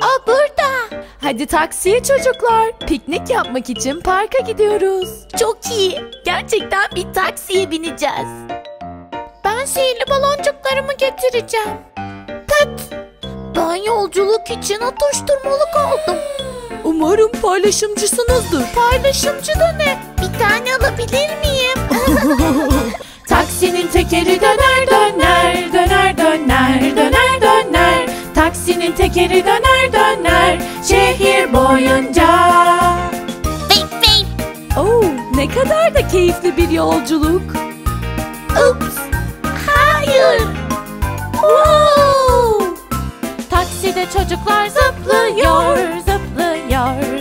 Aa burada. Hadi taksiye çocuklar. Piknik yapmak için parka gidiyoruz. Çok iyi. Gerçekten bir taksiye bineceğiz. Ben sihirli baloncuklarımı getireceğim. Pıt. Ben yolculuk için atıştırmalık aldım. Umarım paylaşımcısınızdır. Paylaşımcı da ne? Bir tane alabilir miyim? Taksinin tekeri döner döner döner döner döner döner. Taksinin tekeri döner döner şehir boyunca. Bip bip. Oo, ne kadar da keyifli bir yolculuk. Ups. Hayır. Wow. Takside çocuklar zıplıyor, zıplıyor,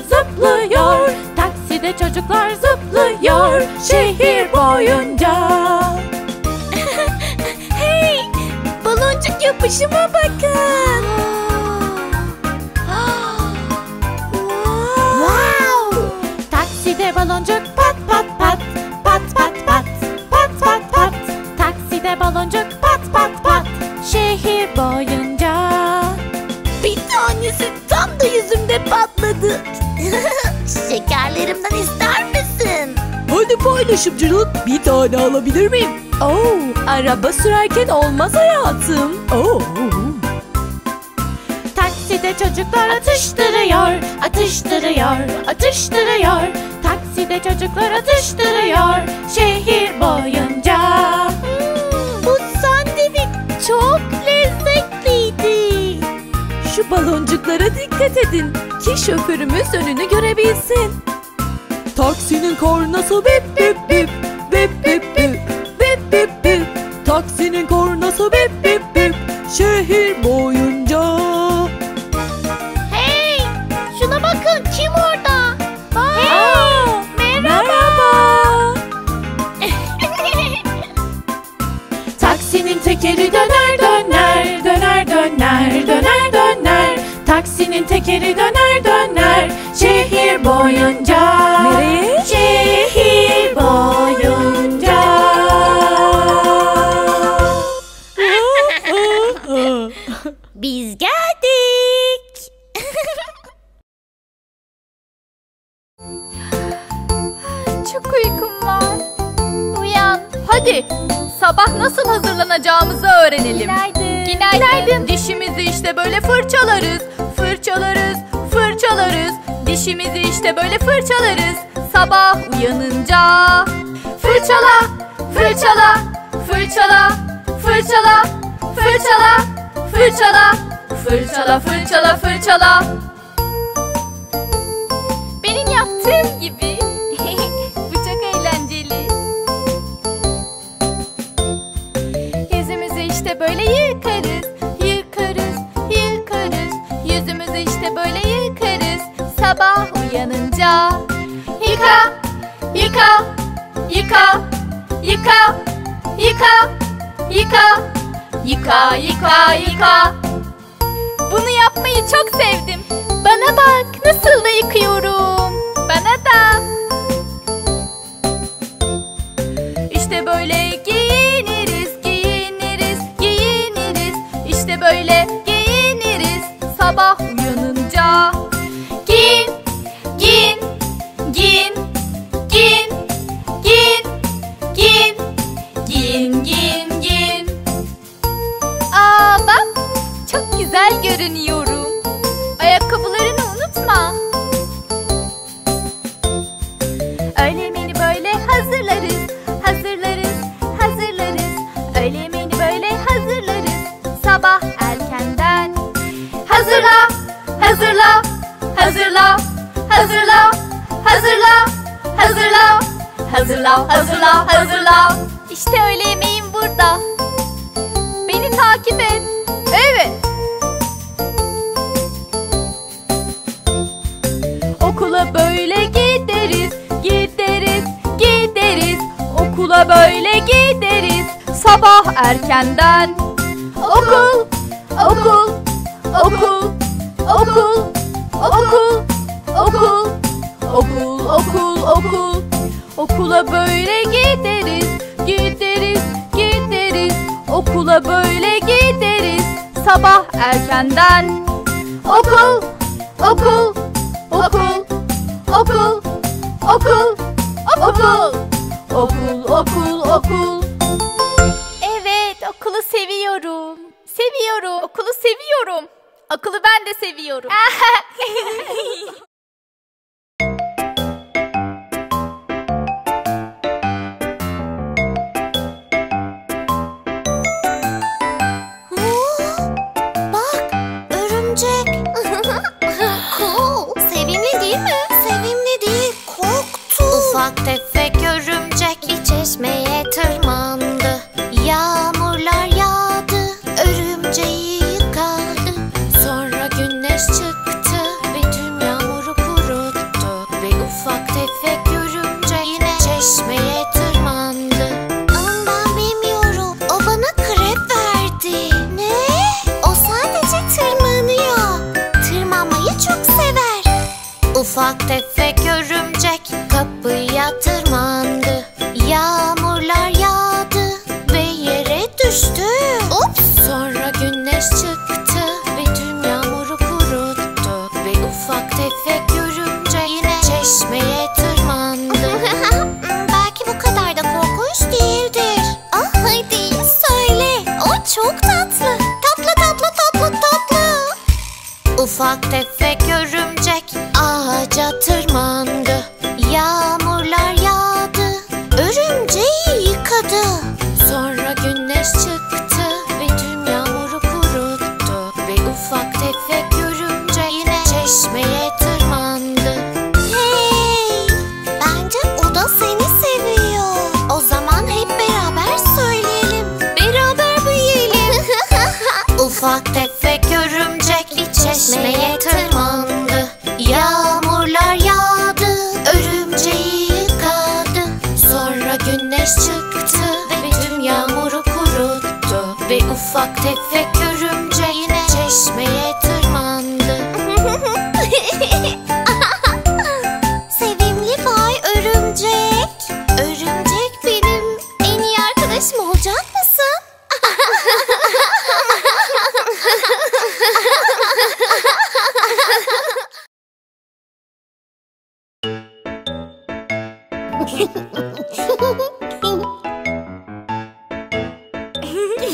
zıplıyor. Takside çocuklar zıplıyor şehir boyunca. Hey, baloncuk yapışıma bakın. Hadi paylaşımcılık bir tane alabilir miyim? Oo, araba sürerken olmaz hayatım. Oo. Takside çocuklar atıştırıyor, atıştırıyor, atıştırıyor. Takside çocuklar atıştırıyor şehir boyunca. Hmm, bu sandviç çok lezzetliydi. Şu baloncuklara dikkat edin ki şoförümüz önünü görebilsin. Taksinin kornası bip bip bip bip bip bip bip bip bip. Taksinin kornası bip bip bip şehir boyunca. Hey, şuna bakın kim orada? Hey, merhaba. Taksinin tekeri döner döner döner döner döner döner. Taksinin tekeri döner döner şehir Çok uykum var. Uyan. Hadi sabah nasıl hazırlanacağımızı öğrenelim. Günaydın. Günaydın. Dişimizi işte böyle fırçalarız. Fırçalarız, fırçalarız. Dişimizi işte böyle fırçalarız. Sabah uyanınca. Fırçala, fırçala, fırçala, fırçala, fırçala, fırçala, fırçala, fırçala, fırçala. Benim yaptığım gibi. Uyanınca. Yıka, yıka, yıka, yıka, yıka, yıka, yıka, yıka, yıka. Bunu yapmayı çok sevdim. Bana bak nasıl da yıkıyorum. Bana da. İşte böyle giyiniriz, giyiniriz, giyiniriz. İşte böyle giyiniriz sabah hazırla, hazırla, hazırla, hazırla, hazırla, hazırla, hazırla. İşte öğle yemeğim burada. Beni takip et. Evet. Okula böyle gideriz, gideriz, gideriz. Okula böyle gideriz sabah erkenden. Okul, okul, okul, okul, okul, okul, Okul, okul, okul. Okula böyle gideriz, gideriz, gideriz. Okula böyle gideriz. Sabah erkenden. Okul, okul, okul, okul, okul, okul, okul, okul, okul. Evet, okulu seviyorum. Seviyorum. Okulu seviyorum. Okulu ben de seviyorum. Let's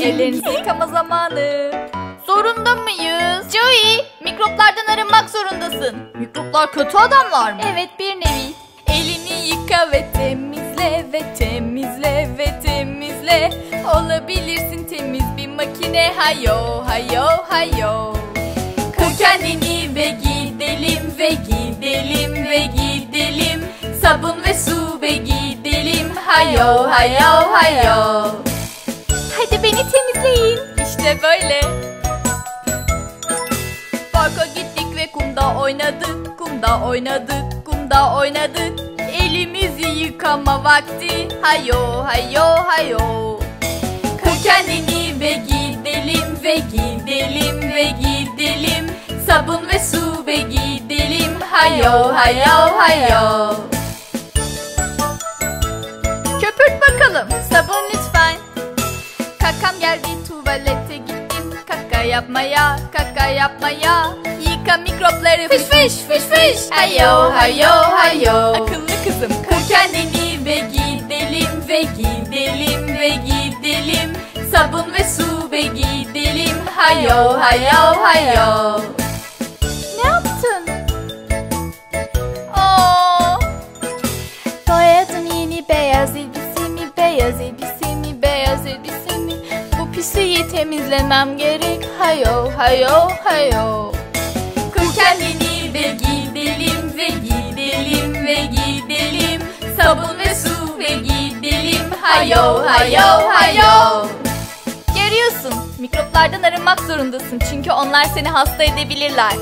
Ellerinizi yıkama zamanı. Zorunda mıyız? Joey, mikroplardan arınmak zorundasın. Mikroplar kötü adamlar mı? Evet bir nevi. Elini yıka ve temizle ve temizle ve temizle. Olabilirsin temiz makine. Hayo hayo hayo. Kır kendini ve gidelim ve gidelim ve gidelim. Sabun ve su ve gidelim. Hayo hayo hayo. Hadi beni temizleyin. İşte böyle. Parka gittik ve kumda oynadık, kumda oynadık, kumda oynadık. Elimizi yıkama vakti, hayo hayo hayo. Kır kendini ve gidelim ve gidelim ve gidelim. Sabun ve su ve gidelim, hayo hayo hayo. Köpürt bakalım, sabun lütfen. Kakam geldi tuvalete gittim. Kaka yapmaya, kaka yapmaya. Yıka mikropları. Fış fış fış fış. Hayo hayo hayo. Akıllı kızım kır kendini ve gidelim ve gidelim ve gidelim. Sabun ve su ve gidelim Hayo hayo hayo Ne yaptın? Aa, Boyadım yeni beyaz elbisemi, beyaz elbisemi, beyaz elbisemi. Bu pisliği temizlemem gerek. Hayo, hayo, hayo. Kır kendini ve gidelim ve gidelim ve gidelim. Sabun ve su ve gidelim. Hayo, hayo, hayo. Mikroplardan arınmak zorundasın çünkü onlar seni hasta edebilirler.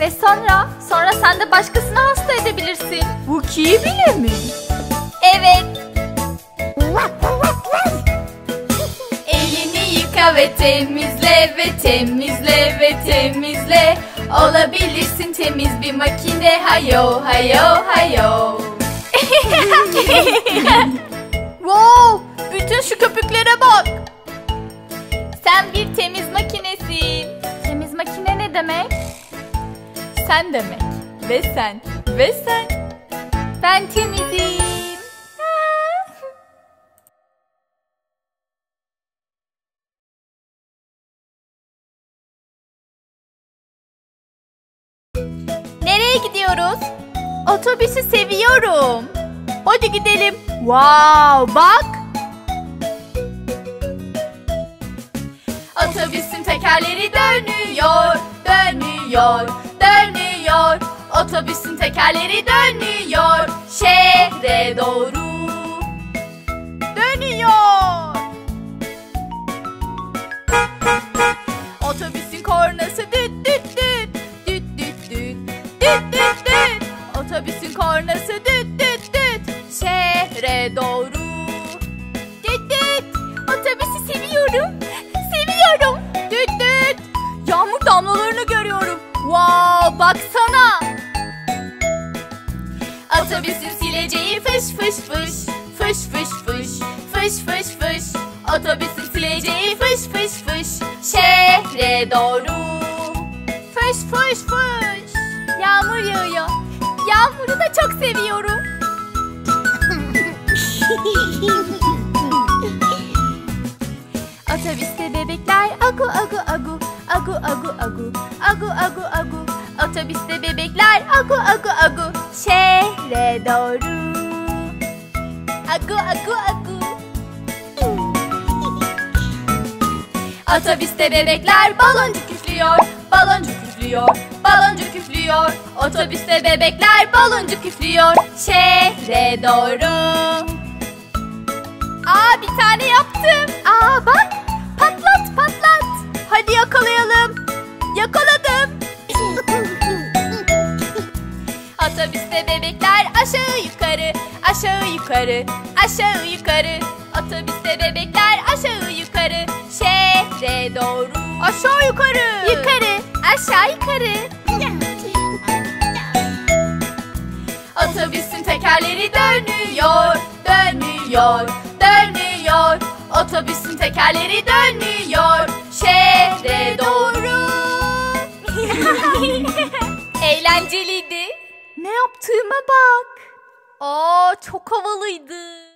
Ve sonra, sonra sen de başkasını hasta edebilirsin. Bu ki bile mi? Evet. Elini yıka ve temizle ve temizle ve temizle. Olabilirsin temiz bir makine Hayo hayo hayo Wow! Bütün şu köpüklere bak. Sen bir temiz makinesin Temiz makine ne demek? Sen demek. Ve sen. Ve sen. Ben temizim Nereye gidiyoruz? Otobüsü seviyorum. Hadi gidelim. Wow, bak. Otobüsün tekerleri dönüyor, dönüyor, dönüyor. Otobüsün tekerleri dönüyor, şehre doğru. baksana. Otobüsün sileceği fış fış fış, fış fış fış, fış fış fış. Otobüsün sileceği fış fış fış, şehre doğru. Fış fış fış. Yağmur yağıyor. Yağmuru da çok seviyorum. Otobüste bebekler agu agu agu, agu agu agu, agu agu agu. Otobüste bebekler agu agu agu şehre doğru Agu agu agu Otobüste bebekler baloncuk üflüyor, baloncuk üflüyor, baloncuk üflüyor. Otobüste bebekler baloncuk üflüyor, şehre doğru. Aa bir tane yaptım. Aa bak patlat patlat. Hadi yakalayalım. Yakaladım. Bebekler aşağı yukarı, aşağı yukarı, aşağı yukarı. Otobüste bebekler aşağı yukarı, şehre doğru. Aşağı yukarı. Yukarı, aşağı yukarı. Otobüsün tekerleri dönüyor, dönüyor, dönüyor. Otobüsün tekerleri dönüyor, şehre doğru. Eğlenceliydi. Ne yaptığıma bak. Aa çok havalıydı.